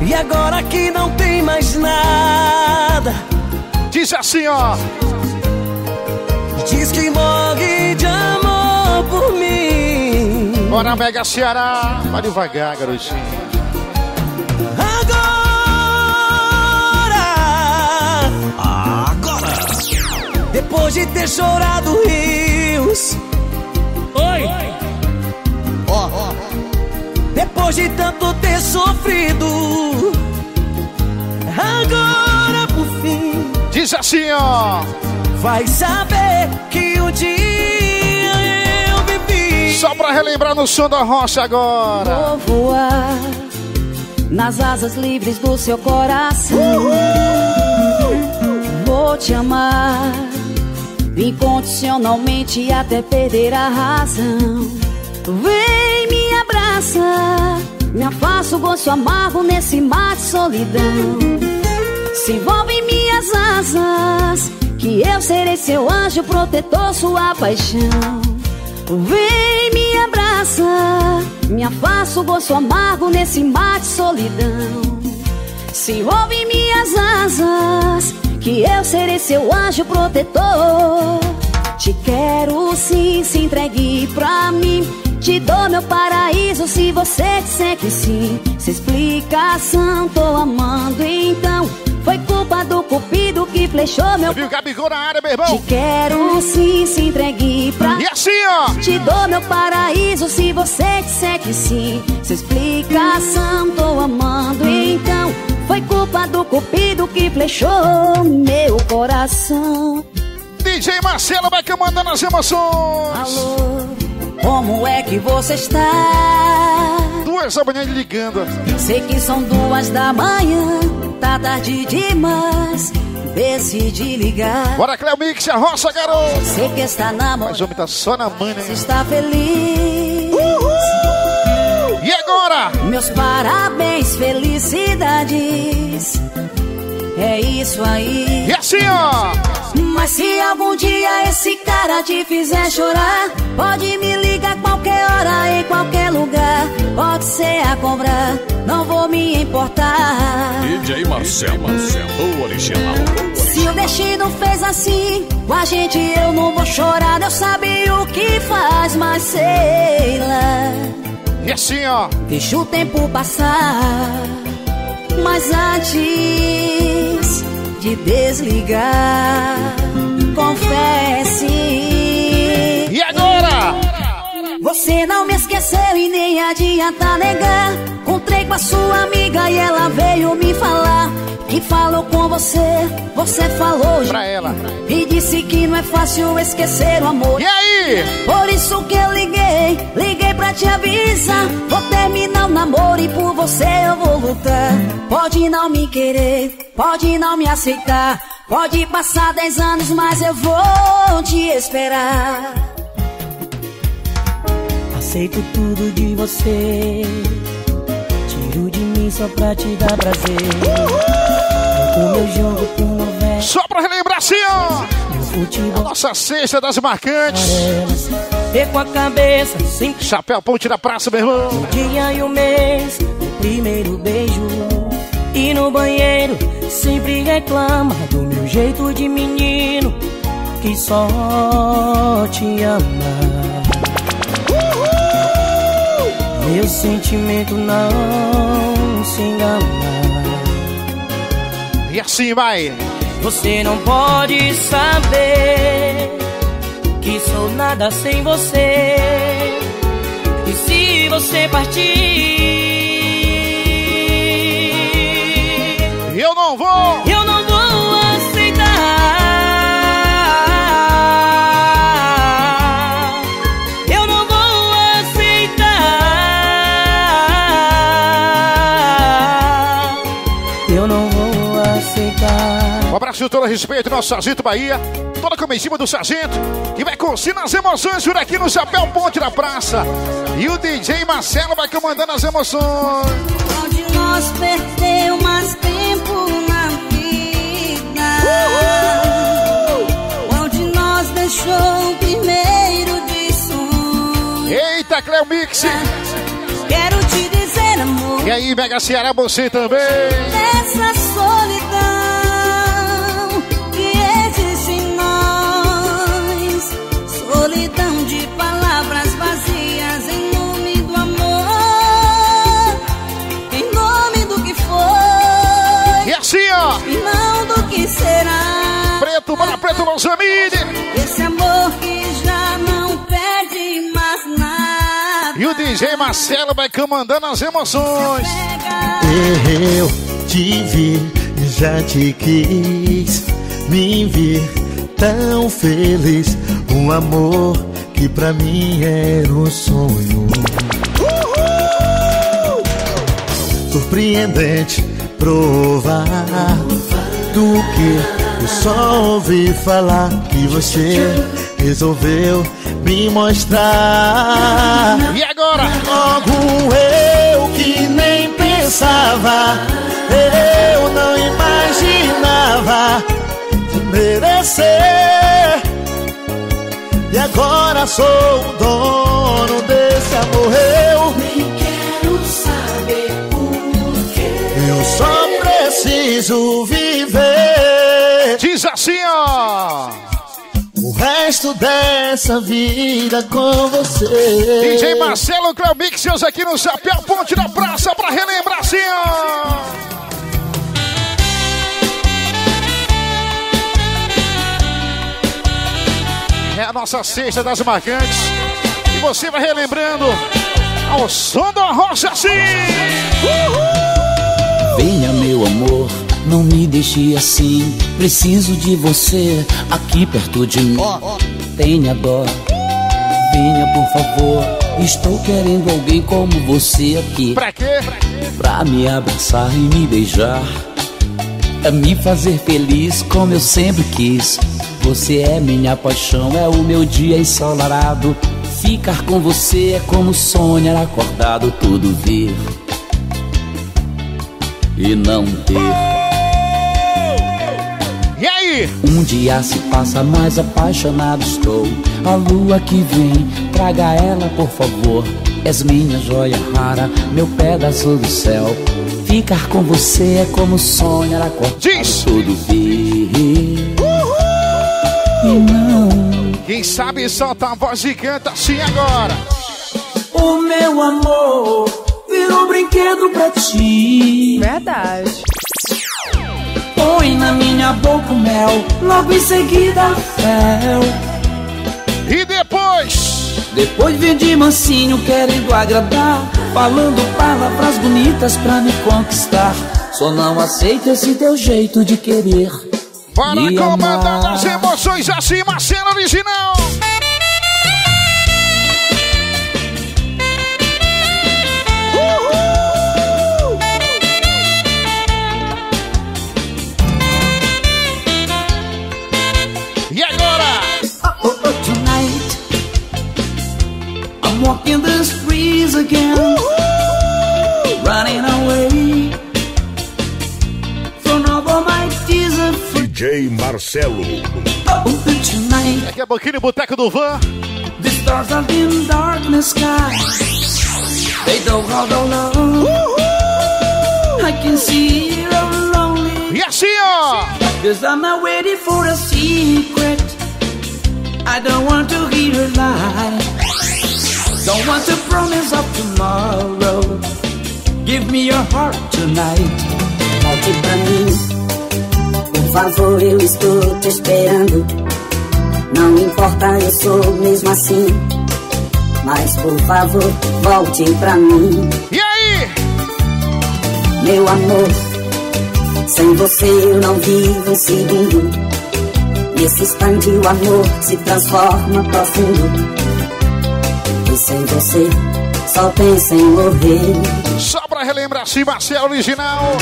E agora que não tem mais nada. Diz assim, ó. Diz que morre de amor por mim. Bora, Mega Ceará. Vai devagar, garotinho. Depois de ter chorado rios. Oi. Ó. Depois de tanto ter sofrido. Agora por fim. Diz assim, ó. Vai saber que um dia eu vivi. Só pra relembrar no som da rocha agora. Vou voar nas asas livres do seu coração. Vou te amar incondicionalmente até perder a razão. Vem me abraça, me afasta o gosto amargo nesse mar de solidão. Se envolve em minhas asas, que eu serei seu anjo protetor, sua paixão. Vem me abraça, me afasta o gosto amargo nesse mar de solidão. Se envolve em minhas asas, que eu serei seu anjo protetor. Te quero sim, se entregue pra mim. Te dou meu paraíso se você disser que sim. Se explicação, tô amando então. Foi culpa do cupido que flechou meu. Viu, Gabigol na área, meu irmão? Te quero sim, se entregue pra E assim, ó. Te dou meu paraíso se você disser que sim. Se explicação, tô amando então. Foi culpa do cupido que flechou meu coração. DJ Marcelo vai comandando as emoções. Alô, como é que você está? Duas da manhã ligando. Sei que são duas da manhã, tá tarde demais. Decidi ligar. Bora, Cleo Mix, a roça, garoto. Sei que está namorando. Mas o homem tá só na Se né? está feliz. E agora? Meus parabéns, felicidades. É isso aí. E assim, ó. Mas se algum dia esse cara te fizer chorar, pode me ligar qualquer hora, em qualquer lugar. Pode ser a cobrar, não vou me importar. DJ Marcelo, Marcelo, o original. Se o destino fez assim, com a gente eu não vou chorar. Deus sabe o que faz, mas sei lá. E assim, ó. Deixa o tempo passar. Mas antes de desligar, confesse. Você não me esqueceu e nem adianta negar. Encontrei com a sua amiga e ela veio me falar. Que falou com você, você falou Pra ela. E disse que não é fácil esquecer o amor. E aí? Por isso que eu liguei, liguei pra te avisar. Vou terminar o namoro e por você eu vou lutar. Pode não me querer, pode não me aceitar. Pode passar dez anos, mas eu vou te esperar. Aceito tudo de você. Tiro de mim só pra te dar prazer. Troco meu jogo por novela. Só pra relembrar assim, ó. A nossa cesta das marcantes. Perco a cabeça sem Chapéu ponte da praça, meu irmão. o dia e o mês, o primeiro beijo. E no banheiro sempre reclama do meu jeito de menino que só te ama. Meu sentimento não se engana. E assim vai. Você não pode saber que sou nada sem você. E se você partir, eu não vou, eu não vou de todo respeito, nosso Sargento Bahia, toda a comitiva do Sargento, que vai curtindo as emoções por aqui no Chapéu Ponte da Praça. E o DJ Marcelo vai comandando as emoções. Qual de nós perdeu mais tempo na vida? Qual de nós deixou o primeiro de sonho? Eita, Cleo Mix! Quero te dizer, amor, E aí, Mega Ceará, você também. essa solidão solidão de palavras vazias em nome do amor, em nome do que foi. E assim, ó. E não do que será. Preto para preto, Los Amigos. Esse amor que já não perde mais nada. E o DJ Marcelo vai comandando as emoções. Eu te vi, já te quis, me vi tão feliz. Um amor que pra mim era um sonho. Surpreendente provar do que eu só ouvi falar que você resolveu me mostrar. E agora? Logo eu que nem pensava, eu não imaginava merecer. E agora sou o dono desse amor. Eu nem quero saber porquê. Eu só preciso viver. Diz assim, ó. O resto dessa vida com você. DJ Marcelo Cleo Mix, seus aqui no Chapéu Ponte da Praça pra relembrar assim, ó. É a nossa cesta das marcantes. E você vai relembrando ao som do rocha assim. Venha, meu amor, não me deixe assim. Preciso de você aqui perto de mim. Tenha dó, venha por favor. Estou querendo alguém como você aqui. Pra quê? Pra me abraçar e me beijar. É me fazer feliz como eu sempre quis. Você é minha paixão, é o meu dia ensolarado. Ficar com você é como sonhar acordado, tudo ver e não ter. E aí? Um dia se passa, mais apaixonado estou. A lua que vem, traga ela por favor. És minha joia rara, meu pedaço do céu. Ficar com você é como sonhar acordado, tudo ver Quem sabe solta a voz e canta assim agora. O meu amor virou brinquedo pra ti. Verdade. Põe na minha boca o mel, logo em seguida fel. E depois? Depois vem de mansinho querendo agradar, falando palavras bonitas pra me conquistar. Só não aceito esse teu jeito de querer. Para me comandar amar. as emoções assim, Marcelo Original. E agora? Oh, oh, tonight I'm walking the streets again Running DJ Marcelo. Daqui a pouquinho, Boteco do Van. The stars are in darkness sky. They don't hold alone. I can see you're lonely. E assim, ó. Cause I'm not waiting for a secret. I don't want to hear a lie. Don't want to promise of tomorrow. Give me your heart tonight. Volte pra mim. Por favor, eu estou te esperando. Não importa, eu sou mesmo assim. Mas por favor, volte pra mim. E aí? Meu amor, sem você eu não vivo um segundo. Nesse instante o amor se transforma profundo. E sem você, só penso em morrer. Só pra relembrar assim, Marcelo Original.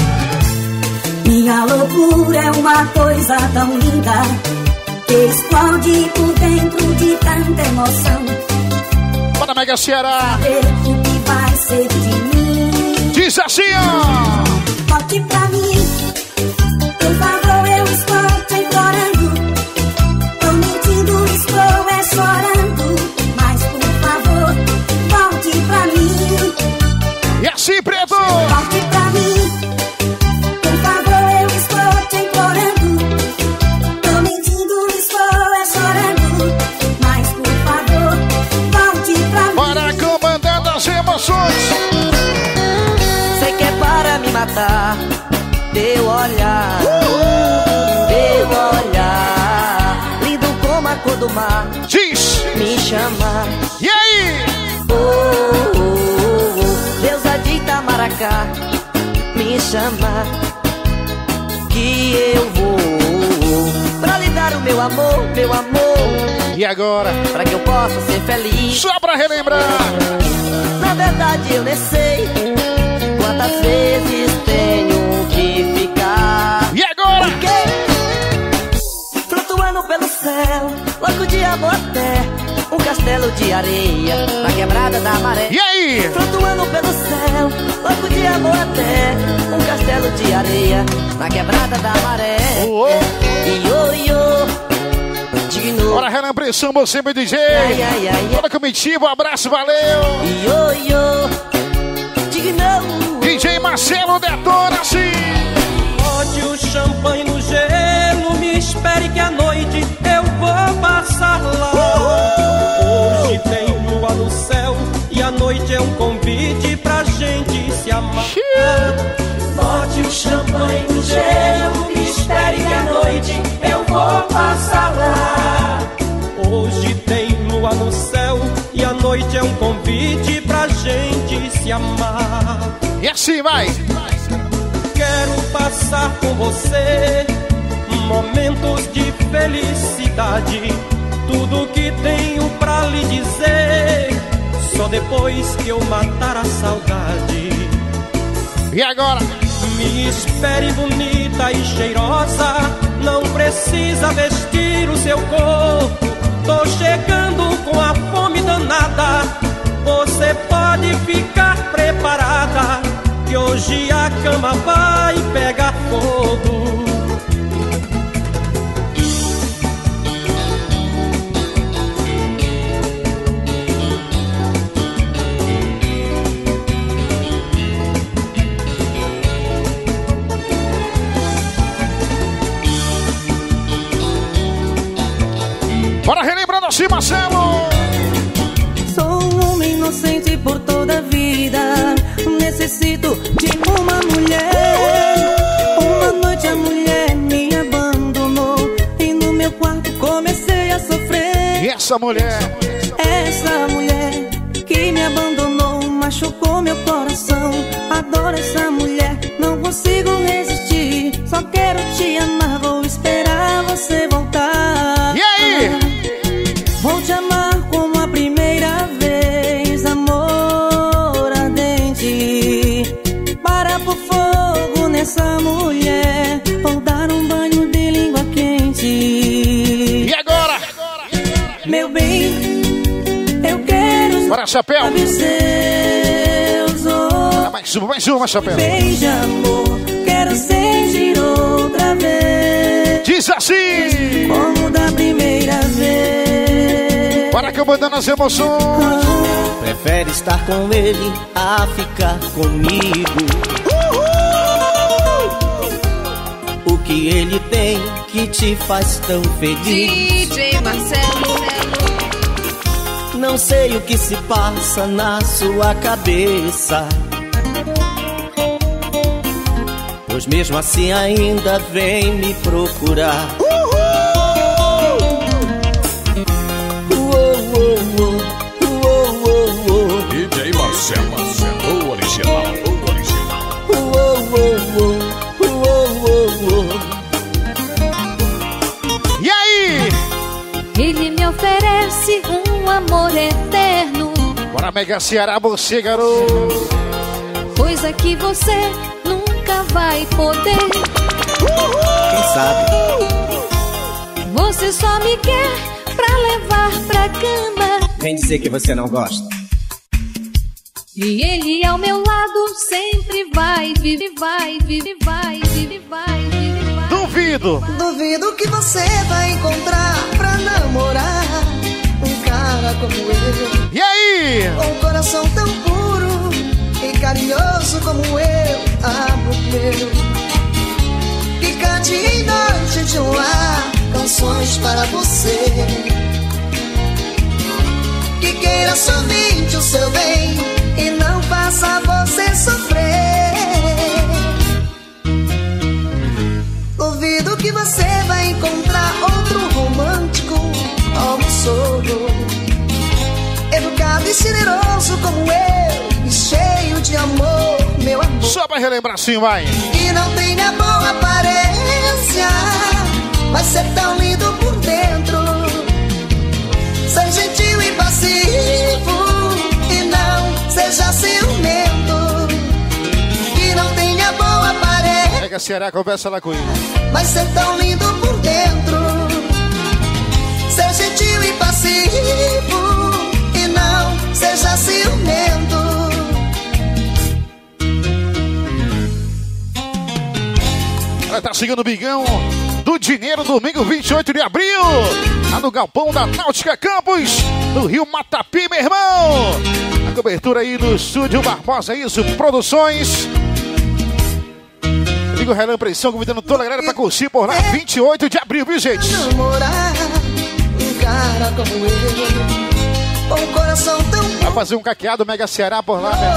Minha loucura é uma coisa tão linda que explode por dentro de tanta emoção. Bora, Mega Ceará. O que vai ser de mim. Diz assim, ó. Volte pra mim. Matar. Teu olhar, teu olhar, lindo como a cor do mar. Diz! Me chama. E aí? Oh, oh, oh, oh. Deusa de Itamaracá, me chama. Que eu vou pra lhe dar o meu amor, meu amor. E agora? Pra que eu possa ser feliz. Só pra relembrar. Na verdade eu nem sei quantas vezes tenho que ficar. E agora? Flutuando pelo céu, louco de amor até um castelo de areia na quebrada da maré. E aí? Flutuando pelo céu, louco de amor até um castelo de areia na quebrada da maré. Oh, E digno. Bora, Renan Pressão, você, meu DJ. Ai, ai, ai, Bora comitiva, um abraço, valeu. Io, io, digno. DJ Marcelo detona assim. Bote o champanhe no gelo, me espere que à noite eu vou passar lá. Hoje tem lua no céu e a noite é um convite pra gente se amar. Bote o champanhe no gelo, me espere que à noite eu vou passar lá. Hoje tem lua no céu e a noite é um convite pra gente se amar. E assim vai. Quero passar com você momentos de felicidade. Tudo que tenho pra lhe dizer, só depois que eu matar a saudade. E agora? Me espere bonita e cheirosa, não precisa vestir o seu corpo. Tô chegando com a fome danada, você pode ficar preparada, que hoje a cama vai pegar fogo. Bora relembrando assim, Marcelo. Sou um homem inocente por toda essa mulher? Essa mulher que me abandonou machucou meu coração. Adoro essa mulher, não consigo resistir. Só quero te amar, chapéu. seus olhos. Mais uma, mais uma, chapéu. Beija, amor, quero sentir outra vez. Diz assim. Como da primeira vez. Bora comandando as emoções. Prefere estar com ele a ficar comigo. O que ele tem que te faz tão feliz? DJ Marcelo. Não sei o que se passa na sua cabeça. Pois mesmo assim ainda vem me procurar. Mega Ceará, você, garoto. coisa que você nunca vai poder. Quem sabe? Você só me quer pra levar pra cama. Vem dizer que você não gosta. E ele ao meu lado sempre vai, vive, vai, vive, vai, vive, vai, vive, vai. Duvido. Duvido que você vai encontrar pra namorar um cara como eu. E aí? Um coração tão puro e carinhoso como eu, amor meu. Que cante em noite de um lar canções para você. Que queira somente o seu bem e não faça você sofrer. Duvido que você vai encontrar outro romântico. Educado e generoso como eu, e cheio de amor, meu amor. Só pra relembrar assim, vai. E não tenha boa aparência, mas ser tão lindo por dentro. Ser gentil e passivo, e não seja ciumento. E não tenha boa aparência. Mega Ceará, conversa lá com ele. Mas ser tão lindo por dentro Ser gentil e passivo seja ciumento Ela tá seguindo o Bigão do Dinheiro, domingo 28 de abril. Lá no Galpão da Náutica Campos, no Rio Matapi, meu irmão. A cobertura aí do Estúdio Barbosa, isso, Produções. Liga o Relan Pressão, convidando toda a galera pra curtir por lá, 28 de abril, viu, gente? Namorar um cara como eu Vai fazer um caqueado Mega Ceará por lá, né?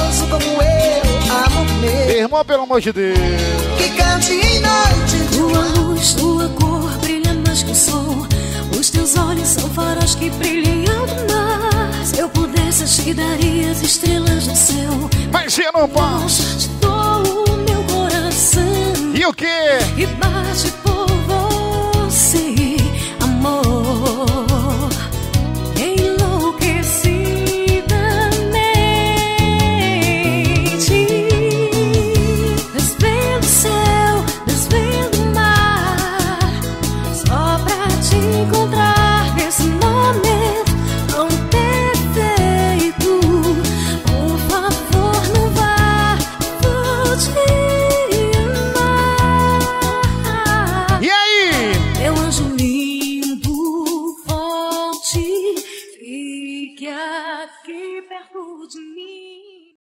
Meu irmão, pelo amor de Deus. Que cante em noite de Tua luz, tua cor brilha mais que o sol. Os teus olhos são faróis que brilham do mar. Se eu pudesse, eu te daria as estrelas do céu. Mas eu não posso. Te dou o meu coração. E o quê? E bate por você, amor.